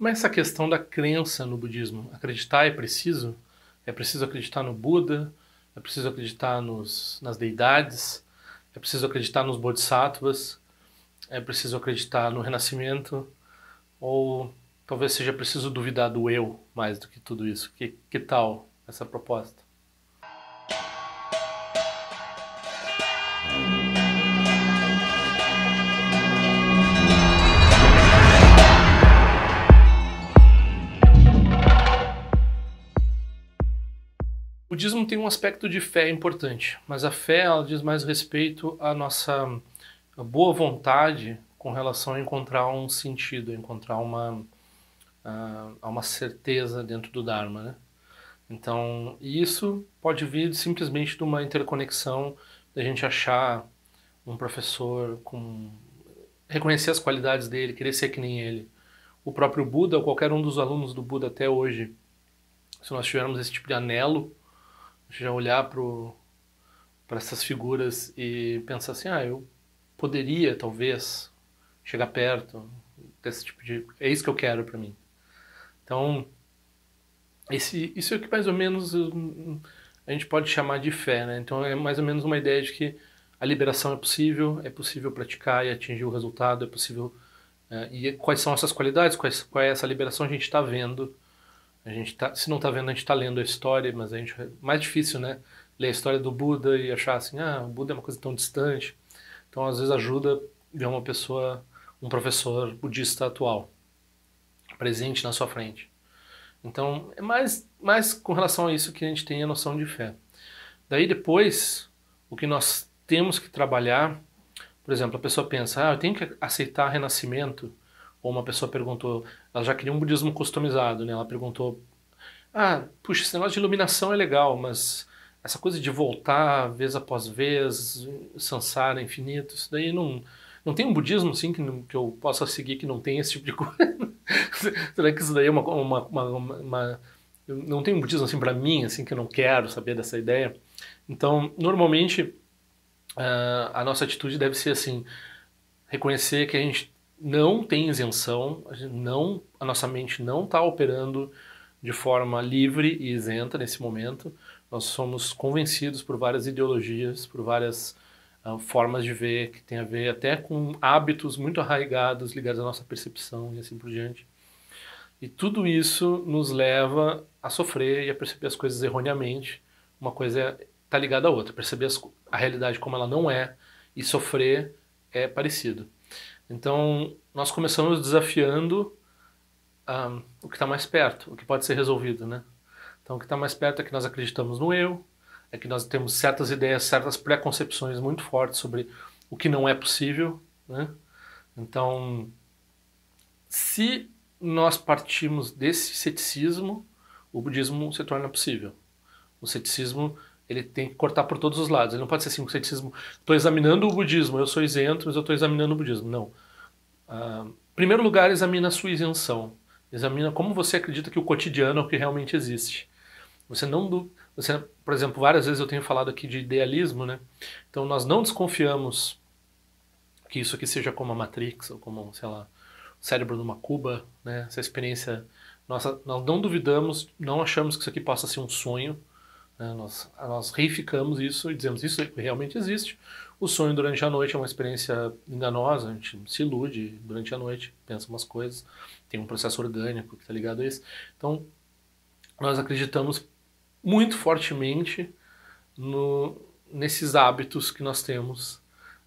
É essa questão da crença no budismo? Acreditar é preciso? É preciso acreditar no Buda? É preciso acreditar nos, nas deidades? É preciso acreditar nos bodhisattvas? É preciso acreditar no renascimento? Ou talvez seja preciso duvidar do eu mais do que tudo isso? Que, que tal essa proposta? Budismo tem um aspecto de fé importante, mas a fé ela diz mais respeito à nossa boa vontade com relação a encontrar um sentido, a encontrar uma, a uma certeza dentro do Dharma. Né? Então, isso pode vir simplesmente de uma interconexão, da gente achar um professor com reconhecer as qualidades dele, querer ser que nem ele. O próprio Buda, ou qualquer um dos alunos do Buda até hoje, se nós tivermos esse tipo de anelo, já olhar para essas figuras e pensar assim, ah, eu poderia talvez chegar perto desse tipo de, é isso que eu quero para mim. Então, esse, isso é o que mais ou menos a gente pode chamar de fé, né? Então é mais ou menos uma ideia de que a liberação é possível, é possível praticar e atingir o resultado, é possível é, e quais são essas qualidades, quais, qual é essa liberação a gente está vendo a gente tá, se não está vendo, a gente está lendo a história, mas a gente mais difícil, né? Ler a história do Buda e achar assim, ah, o Buda é uma coisa tão distante. Então, às vezes ajuda ver uma pessoa, um professor budista atual presente na sua frente. Então, é mais, mais com relação a isso que a gente tem a noção de fé. Daí depois, o que nós temos que trabalhar, por exemplo, a pessoa pensa, ah, eu tenho que aceitar renascimento, ou uma pessoa perguntou, ela já queria um budismo customizado, né? Ela perguntou, ah, puxa, esse negócio de iluminação é legal, mas essa coisa de voltar vez após vez, samsara infinito, isso daí não... Não tem um budismo assim que, que eu possa seguir que não tem esse tipo de coisa? Será que isso daí é uma, uma, uma, uma não tem um budismo assim para mim assim que eu não quero saber dessa ideia? Então, normalmente uh, a nossa atitude deve ser assim, reconhecer que a gente não tem isenção, a, não, a nossa mente não está operando de forma livre e isenta nesse momento. Nós somos convencidos por várias ideologias, por várias uh, formas de ver, que tem a ver até com hábitos muito arraigados ligados à nossa percepção e assim por diante. E tudo isso nos leva a sofrer e a perceber as coisas erroneamente. Uma coisa está ligada à outra, perceber as, a realidade como ela não é e sofrer é parecido. Então, nós começamos desafiando um, o que está mais perto, o que pode ser resolvido, né? Então, o que está mais perto é que nós acreditamos no eu, é que nós temos certas ideias, certas preconcepções muito fortes sobre o que não é possível, né? Então, se nós partimos desse ceticismo, o budismo se torna possível. O ceticismo ele tem que cortar por todos os lados. Ele não pode ser assim, o ceticismo, estou examinando o budismo, eu sou isento, mas eu estou examinando o budismo. Não. Uh, primeiro lugar, examina a sua isenção. Examina como você acredita que o cotidiano é o que realmente existe. Você não, você, por exemplo, várias vezes eu tenho falado aqui de idealismo, né? Então nós não desconfiamos que isso aqui seja como a Matrix ou como, sei lá, o cérebro numa cuba, né? Essa experiência nossa, nós não duvidamos, não achamos que isso aqui possa ser um sonho, né? Nós, nós reificamos isso e dizemos isso realmente existe. O sonho durante a noite é uma experiência enganosa, a gente se ilude durante a noite, pensa umas coisas, tem um processo orgânico que está ligado a isso. Então, nós acreditamos muito fortemente no, nesses hábitos que nós temos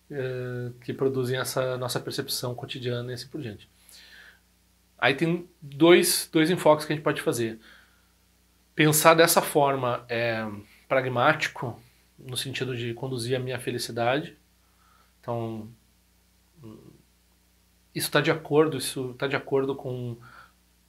eh, que produzem essa nossa percepção cotidiana e assim por diante. Aí tem dois, dois enfoques que a gente pode fazer pensar dessa forma é pragmático, no sentido de conduzir a minha felicidade. Então, isso está de acordo, isso está de acordo com.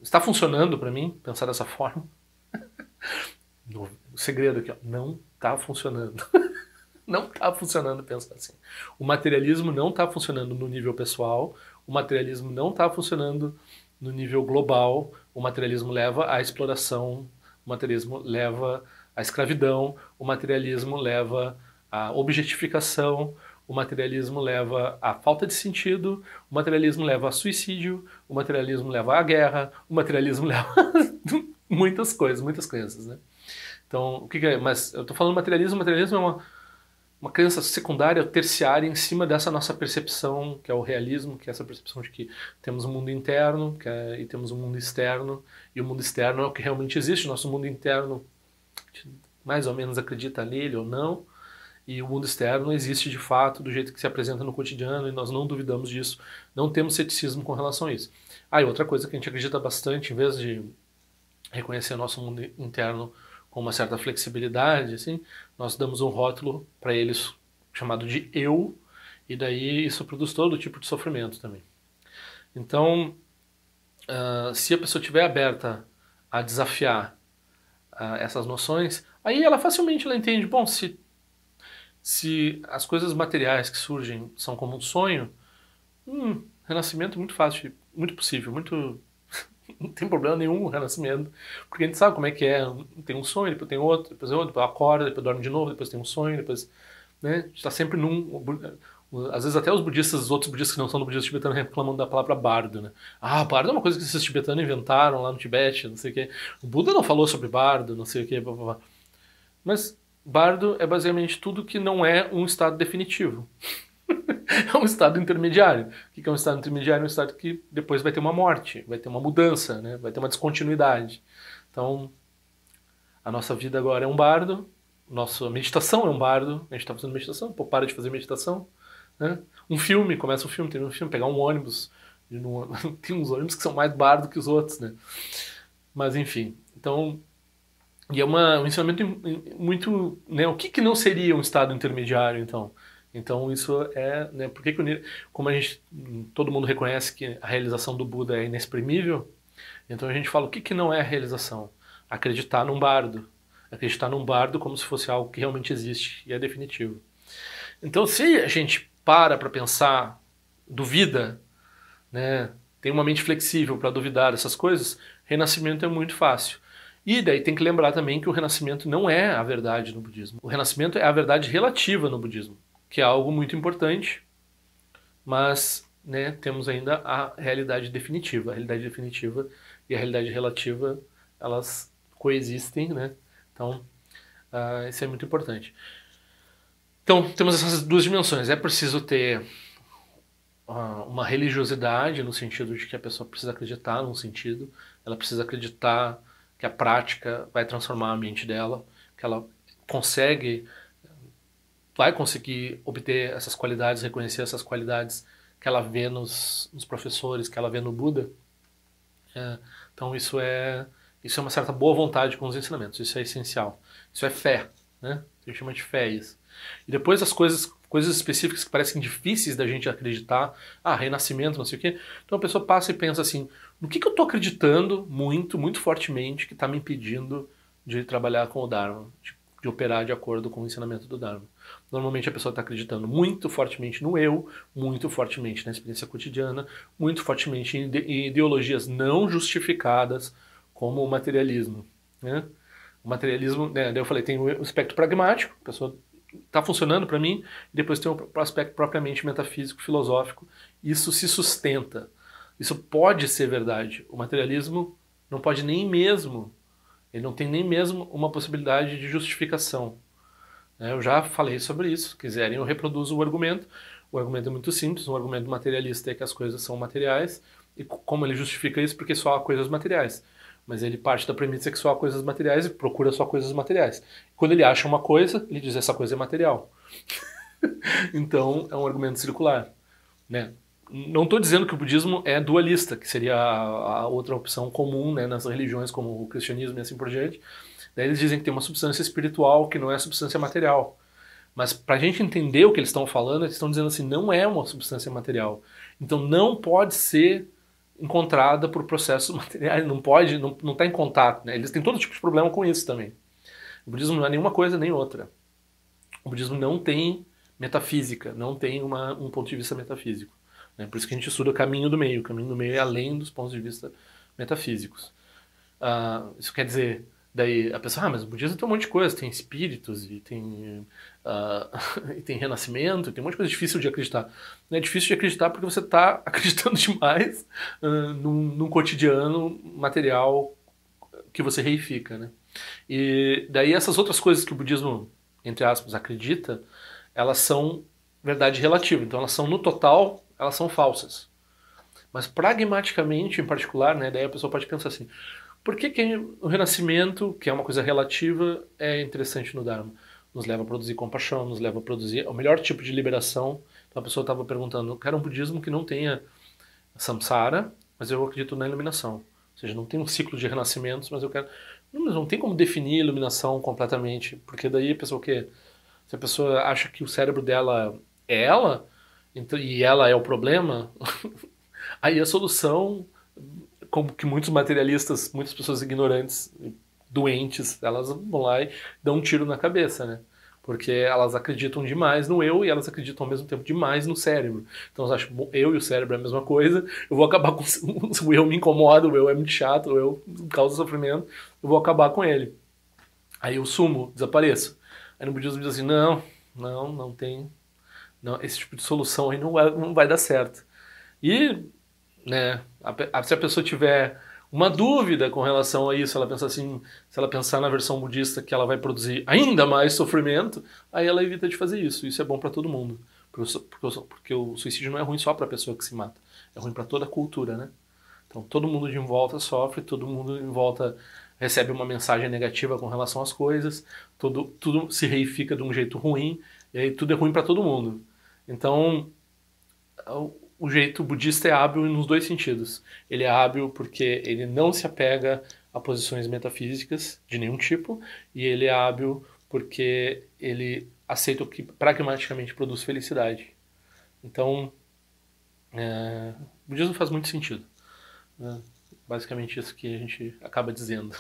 Está funcionando para mim pensar dessa forma? o segredo aqui, ó, não está funcionando. não está funcionando pensar assim. O materialismo não está funcionando no nível pessoal, o materialismo não está funcionando no nível global, o materialismo leva à exploração o materialismo leva à escravidão, o materialismo leva à objetificação, o materialismo leva à falta de sentido, o materialismo leva a suicídio, o materialismo leva à guerra, o materialismo leva muitas coisas, muitas crenças, né? Então, o que, que é? Mas eu estou falando materialismo, materialismo é uma, uma crença secundária, terciária, em cima dessa nossa percepção, que é o realismo, que é essa percepção de que temos um mundo interno é, e temos um mundo externo, e o mundo externo é o que realmente existe, nosso mundo interno mais ou menos acredita nele ou não, e o mundo externo existe de fato do jeito que se apresenta no cotidiano e nós não duvidamos disso, não temos ceticismo com relação a isso. Ah, e outra coisa que a gente acredita bastante, em vez de reconhecer nosso mundo interno com uma certa flexibilidade, assim, nós damos um rótulo para eles chamado de eu, e daí isso produz todo tipo de sofrimento também. Então, uh, se a pessoa estiver aberta a desafiar uh, essas noções, aí ela facilmente ela entende, bom, se, se as coisas materiais que surgem são como um sonho, hum, renascimento é muito fácil, muito possível, muito não tem problema nenhum o renascimento, porque a gente sabe como é que é, tem um sonho, depois tem outro, depois tem outro, depois acorda, depois dorme de novo, depois tem um sonho, depois, né, está sempre num, às vezes até os budistas, os outros budistas que não são do budismo tibetano reclamam da palavra bardo, né? Ah, bardo é uma coisa que esses tibetanos inventaram lá no Tibete, não sei o quê. O Buda não falou sobre bardo, não sei o quê, blá, blá, blá. Mas bardo é basicamente tudo que não é um estado definitivo. é um estado intermediário. O que é um estado intermediário? É um estado que depois vai ter uma morte, vai ter uma mudança, né? vai ter uma descontinuidade. Então, a nossa vida agora é um bardo, nossa meditação é um bardo, a gente está fazendo meditação, pô, para de fazer meditação. Né? Um filme, começa um filme, tem um filme, pegar um ônibus, tem uns ônibus que são mais bardo que os outros, né? Mas enfim, então e é uma, um ensinamento muito, né? O que, que não seria um estado intermediário, então? Então isso é, né, porque como a gente, todo mundo reconhece que a realização do Buda é inexprimível, então a gente fala o que, que não é a realização? Acreditar num bardo, acreditar num bardo como se fosse algo que realmente existe e é definitivo. Então se a gente para para pensar, duvida, né, tem uma mente flexível para duvidar dessas coisas, renascimento é muito fácil. E daí tem que lembrar também que o renascimento não é a verdade no budismo. O renascimento é a verdade relativa no budismo que é algo muito importante, mas né, temos ainda a realidade definitiva. A realidade definitiva e a realidade relativa, elas coexistem, né? Então, uh, isso é muito importante. Então, temos essas duas dimensões. É preciso ter uh, uma religiosidade, no sentido de que a pessoa precisa acreditar num sentido, ela precisa acreditar que a prática vai transformar a mente dela, que ela consegue vai conseguir obter essas qualidades, reconhecer essas qualidades que ela vê nos, nos professores, que ela vê no Buda. É, então isso é isso é uma certa boa vontade com os ensinamentos. Isso é essencial. Isso é fé, né? A gente chama de fé isso. E depois as coisas coisas específicas que parecem difíceis da gente acreditar, ah, renascimento, não sei o quê. Então a pessoa passa e pensa assim, no que, que eu estou acreditando muito, muito fortemente que está me impedindo de trabalhar com o Dharma, de, de operar de acordo com o ensinamento do Dharma. Normalmente a pessoa está acreditando muito fortemente no eu, muito fortemente na experiência cotidiana, muito fortemente em ideologias não justificadas, como o materialismo. Né? O materialismo, né, eu falei, tem o espectro pragmático, a pessoa está funcionando para mim, e depois tem o aspecto propriamente metafísico, filosófico. Isso se sustenta. Isso pode ser verdade. O materialismo não pode nem mesmo, ele não tem nem mesmo uma possibilidade de justificação. Né? Eu já falei sobre isso, se quiserem eu reproduzo o argumento. O argumento é muito simples, um argumento materialista é que as coisas são materiais, e como ele justifica isso? Porque só há coisas materiais. Mas ele parte da premissa que só há coisas materiais e procura só coisas materiais. Quando ele acha uma coisa, ele diz essa coisa é material. então é um argumento circular. Né? Não estou dizendo que o budismo é dualista, que seria a, outra opção comum né, nas religiões como o cristianismo e assim por diante. Daí eles dizem que tem uma substância espiritual que não é substância material. Mas para a gente entender o que eles estão falando, eles estão dizendo assim, não é uma substância material. Então não pode ser encontrada por processos materiais, não pode, não está em contato. Né? Eles têm todo tipo de problema com isso também. O budismo não é nenhuma coisa nem outra. O budismo não tem metafísica, não tem uma, um ponto de vista metafísico. Né? Por isso que a gente estuda o caminho do meio. O caminho do meio é além dos pontos de vista metafísicos. Uh, isso quer dizer, Daí a pessoa, ah, mas o budismo tem um monte de coisa, tem espíritos e tem, uh, e tem renascimento, tem um monte de coisa difícil de acreditar. É difícil de acreditar porque você está acreditando demais uh, num, num, cotidiano material que você reifica, né? E daí essas outras coisas que o budismo, entre aspas, acredita, elas são verdade relativa. Então elas são no total, elas são falsas. Mas pragmaticamente, em particular, né, daí a pessoa pode pensar assim: por que, que o renascimento, que é uma coisa relativa, é interessante no Dharma? Nos leva a produzir compaixão, nos leva a produzir o melhor tipo de liberação. Então a pessoa estava perguntando: eu quero um budismo que não tenha samsara, mas eu acredito na iluminação. Ou seja, não tem um ciclo de renascimentos, mas eu quero. Não, não tem como definir iluminação completamente, porque daí a pessoa o quê? Se a pessoa acha que o cérebro dela é ela, então, e ela é o problema, aí a solução como que muitos materialistas, muitas pessoas ignorantes, doentes, elas vão lá e dão um tiro na cabeça, né? Porque elas acreditam demais no eu e elas acreditam ao mesmo tempo demais no cérebro. Então elas acham, bom, eu e o cérebro é a mesma coisa, eu vou acabar com. o eu me incomoda, o eu é muito chato, o eu causa sofrimento, eu vou acabar com ele. Aí eu sumo, desapareço. Aí no budismo diz assim: não, não, não tem. Não, esse tipo de solução aí não não vai dar certo. E né? Se a pessoa tiver uma dúvida com relação a isso, ela pensa assim, se ela pensar na versão budista que ela vai produzir ainda mais sofrimento, aí ela evita de fazer isso. Isso é bom para todo mundo, porque, porque o suicídio não é ruim só para a pessoa que se mata, é ruim para toda a cultura, né? Então todo mundo de em volta sofre, todo mundo em volta recebe uma mensagem negativa com relação às coisas, tudo, tudo se reifica de um jeito ruim, e aí tudo é ruim para todo mundo. Então o jeito budista é hábil nos dois sentidos. Ele é hábil porque ele não se apega a posições metafísicas de nenhum tipo, e ele é hábil porque ele aceita o que pragmaticamente produz felicidade. Então, é, o budismo faz muito sentido. Né? Basicamente isso que a gente acaba dizendo.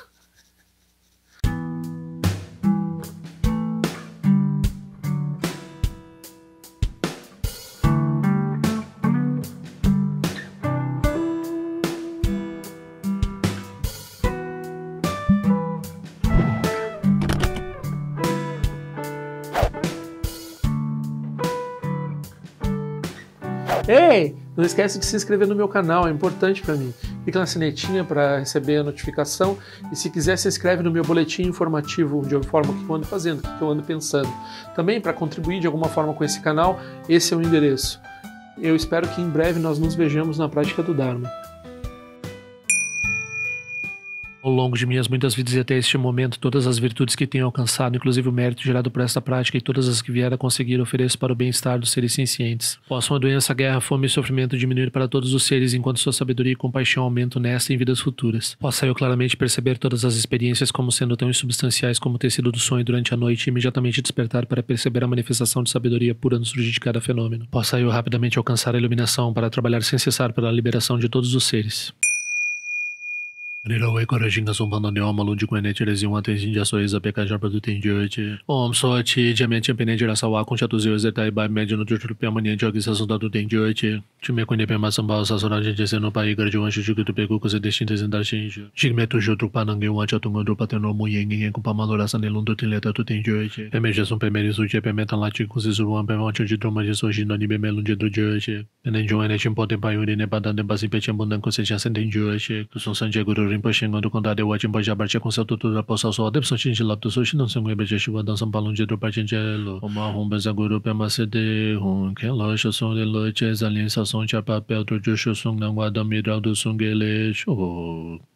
Ei, não esquece de se inscrever no meu canal, é importante para mim. Clica na sinetinha para receber a notificação e se quiser se inscreve no meu boletim informativo de forma que eu ando fazendo, o que eu ando pensando. Também para contribuir de alguma forma com esse canal, esse é o endereço. Eu espero que em breve nós nos vejamos na prática do Dharma. Ao longo de minhas muitas vidas e até este momento, todas as virtudes que tenho alcançado, inclusive o mérito gerado por esta prática e todas as que vier a conseguir, ofereço para o bem-estar dos seres cientes. Possam a doença, a guerra, a fome e sofrimento diminuir para todos os seres, enquanto sua sabedoria e compaixão aumentam nesta e em vidas futuras. Possa eu claramente perceber todas as experiências como sendo tão insubstanciais como o tecido do sonho durante a noite e imediatamente despertar para perceber a manifestação de sabedoria pura no surgir de cada fenômeno. Possa eu rapidamente alcançar a iluminação para trabalhar sem cessar pela liberação de todos os seres. Nira wai kora shinga songpa na niwa ma longji kwenye chile zingwa ten shinja so eza peka jarpa tu ten jiwe che. Om so chi jamiya chenpe ne jira sawa kungsha tu ziwe zetai bai me jino tu chulu piyama nian jogi sa sonda tu ten jiwe che. Chume kwenye pema samba sa sora jen jese no pa igar jiwa shu shuki tu peku kuse deshin te zindar shin isho. Shigme tu shu trukpa nange wan cha tunga drupa ten romu yen ngen kumpa ma lora san nilung tu ten leta tu ten jiwe che. Peme jesun peme risu che peme tan la chi kuse suruwan peme wancho chi droma jeso shin no ni peme lungji tu jiwe che. Pene jiwa ne chenpo ten pa yuri ne pa dan ten pa si pe chenpo nan kuse chasen ten jiwe che. Kusung san che guru rinpoche ngon dukon dade wa chenpa jabar che konsa tu tu ra posa so adep san chin chilab tu so shinan san gwe beche shiwa dan san palung je drupa chen che lo oma hong ben zang guru pe ma se de hong ken lo sho song de lo che zan lin sa song cha pa pe tu jo sho song nang wa dam mi ra du song ge le sho